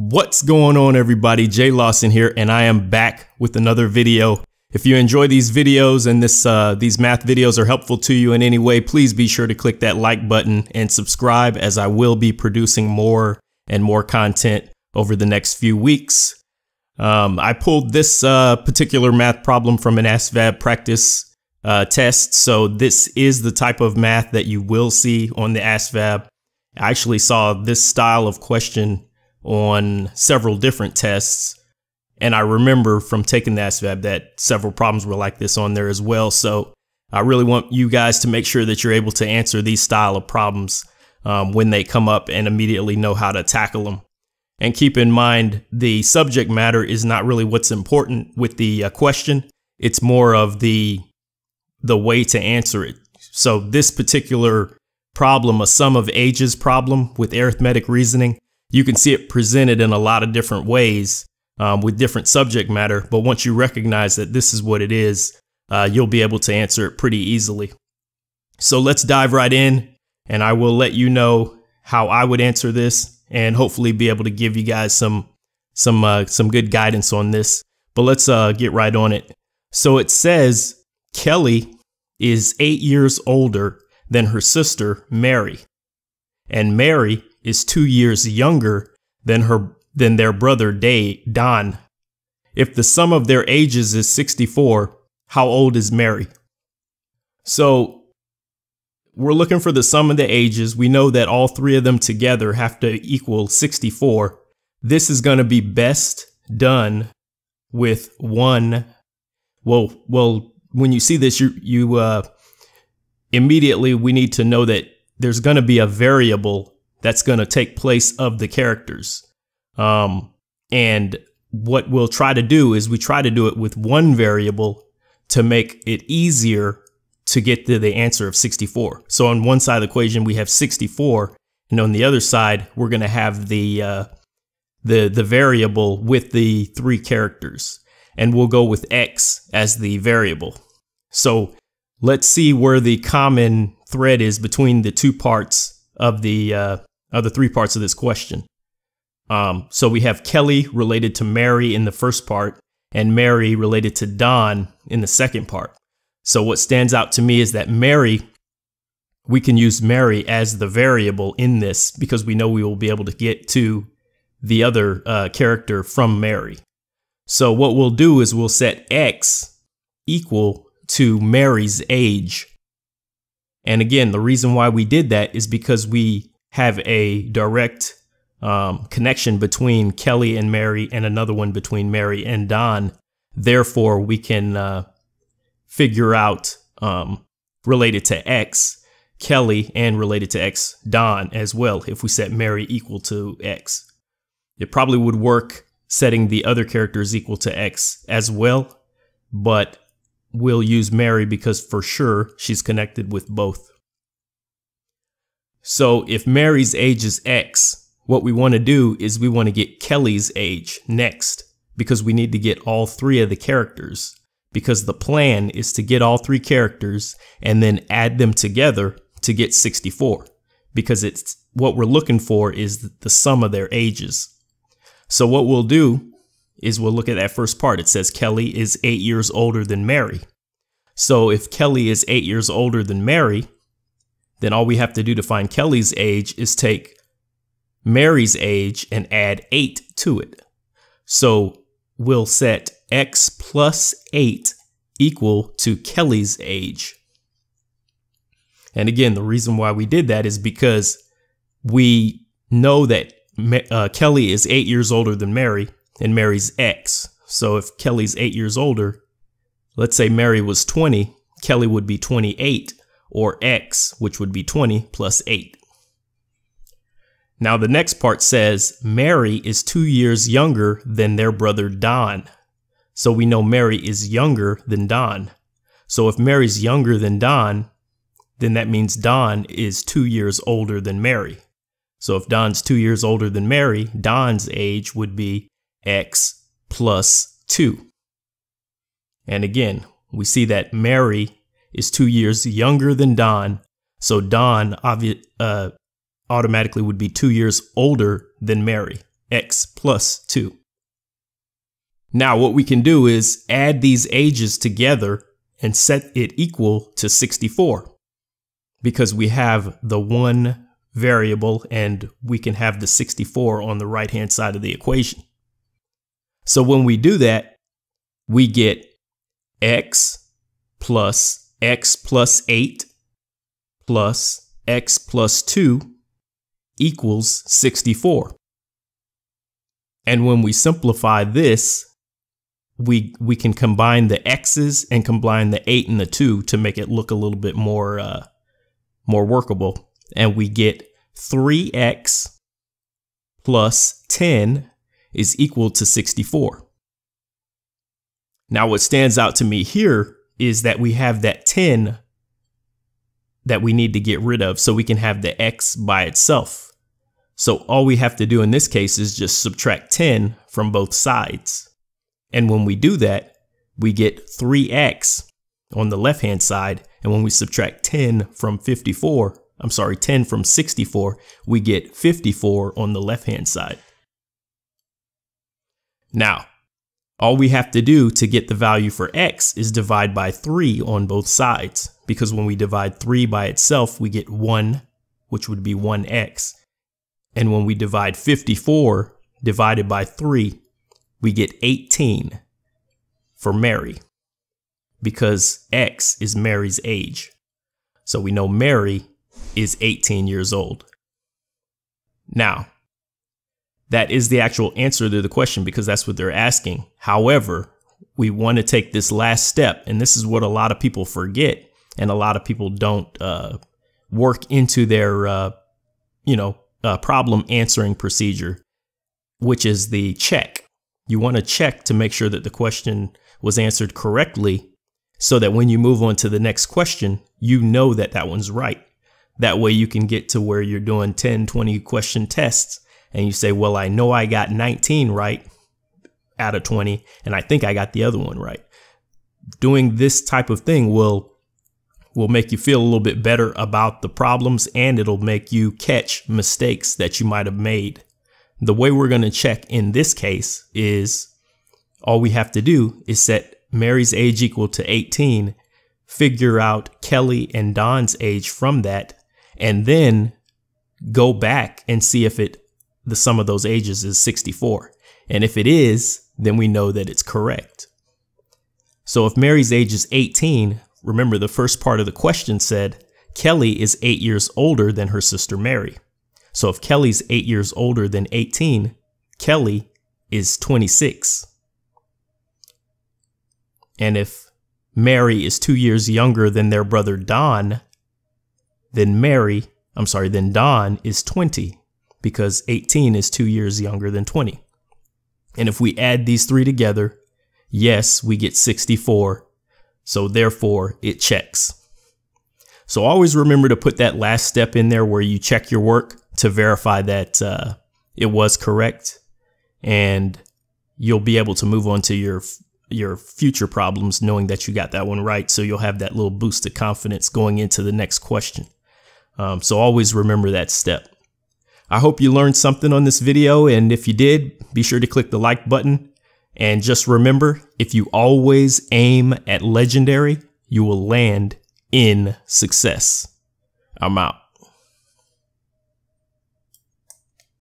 What's going on everybody? Jay Lawson here and I am back with another video. If you enjoy these videos and this uh, these math videos are helpful to you in any way, please be sure to click that like button and subscribe as I will be producing more and more content over the next few weeks. Um, I pulled this uh, particular math problem from an ASVAB practice uh, test. So this is the type of math that you will see on the ASVAB. I actually saw this style of question on several different tests. And I remember from taking the ASVAB that several problems were like this on there as well. So I really want you guys to make sure that you're able to answer these style of problems um, when they come up and immediately know how to tackle them. And keep in mind, the subject matter is not really what's important with the uh, question. It's more of the the way to answer it. So this particular problem, a sum of ages problem with arithmetic reasoning, you can see it presented in a lot of different ways um, with different subject matter. But once you recognize that this is what it is, uh, you'll be able to answer it pretty easily. So let's dive right in and I will let you know how I would answer this and hopefully be able to give you guys some some uh, some good guidance on this. But let's uh, get right on it. So it says Kelly is eight years older than her sister Mary, and Mary is two years younger than her than their brother Day Don. If the sum of their ages is 64, how old is Mary? So we're looking for the sum of the ages. We know that all three of them together have to equal 64. This is going to be best done with one. Well, well, when you see this, you, you, uh, immediately we need to know that there's going to be a variable that's going to take place of the characters. Um, and what we'll try to do is we try to do it with one variable to make it easier to get to the answer of 64. So on one side of the equation, we have 64. And on the other side, we're going to have the, uh, the, the variable with the three characters. And we'll go with X as the variable. So let's see where the common thread is between the two parts of the, uh, of the three parts of this question. Um, so we have Kelly related to Mary in the first part and Mary related to Don in the second part. So what stands out to me is that Mary, we can use Mary as the variable in this because we know we will be able to get to the other uh, character from Mary. So what we'll do is we'll set X equal to Mary's age. And again, the reason why we did that is because we have a direct um, connection between Kelly and Mary and another one between Mary and Don. Therefore, we can uh, figure out um, related to X, Kelly, and related to X, Don as well, if we set Mary equal to X. It probably would work setting the other characters equal to X as well, but we'll use Mary because for sure she's connected with both. So if Mary's age is X, what we want to do is we want to get Kelly's age next because we need to get all three of the characters because the plan is to get all three characters and then add them together to get 64 because it's what we're looking for is the sum of their ages. So what we'll do is we'll look at that first part. It says Kelly is eight years older than Mary. So if Kelly is eight years older than Mary, then all we have to do to find Kelly's age is take Mary's age and add 8 to it. So we'll set x plus 8 equal to Kelly's age. And again, the reason why we did that is because we know that uh, Kelly is 8 years older than Mary and Mary's x. So if Kelly's 8 years older, let's say Mary was 20, Kelly would be 28 or x, which would be 20 plus 8. Now, the next part says Mary is two years younger than their brother Don. So we know Mary is younger than Don. So if Mary's younger than Don, then that means Don is two years older than Mary. So if Don's two years older than Mary, Don's age would be X plus 2. And again, we see that Mary is two years younger than Don. So Don uh, automatically would be two years older than Mary. x plus 2. Now what we can do is add these ages together and set it equal to 64 because we have the one variable and we can have the 64 on the right hand side of the equation. So when we do that, we get x plus x plus 8 plus x plus 2 equals 64. And when we simplify this, we we can combine the x's and combine the 8 and the 2 to make it look a little bit more uh, more workable. And we get 3x plus 10 is equal to 64. Now what stands out to me here is that we have that 10 that we need to get rid of so we can have the x by itself. So all we have to do in this case is just subtract 10 from both sides. And when we do that, we get 3x on the left hand side. And when we subtract 10 from 54, I'm sorry, 10 from 64, we get 54 on the left hand side. Now, all we have to do to get the value for x is divide by 3 on both sides, because when we divide 3 by itself, we get 1, which would be 1x. And when we divide 54 divided by 3, we get 18 for Mary, because x is Mary's age. So we know Mary is 18 years old. Now, that is the actual answer to the question because that's what they're asking. However, we want to take this last step, and this is what a lot of people forget, and a lot of people don't uh, work into their, uh, you know, uh, problem answering procedure, which is the check. You want to check to make sure that the question was answered correctly, so that when you move on to the next question, you know that that one's right. That way you can get to where you're doing 10, 20 question tests and you say, well, I know I got 19 right out of 20, and I think I got the other one right. Doing this type of thing will will make you feel a little bit better about the problems and it'll make you catch mistakes that you might have made. The way we're going to check in this case is all we have to do is set Mary's age equal to 18, figure out Kelly and Don's age from that, and then go back and see if it the sum of those ages is 64. And if it is, then we know that it's correct. So if Mary's age is 18, remember the first part of the question said Kelly is eight years older than her sister Mary. So if Kelly's eight years older than 18, Kelly is 26. And if Mary is two years younger than their brother Don, then Mary, I'm sorry, then Don is 20 because 18 is two years younger than 20. And if we add these three together, yes, we get 64. So therefore it checks. So always remember to put that last step in there where you check your work to verify that uh, it was correct and you'll be able to move on to your your future problems knowing that you got that one right so you'll have that little boost of confidence going into the next question um, so always remember that step. I hope you learned something on this video, and if you did, be sure to click the like button. And just remember, if you always aim at legendary, you will land in success. I'm out.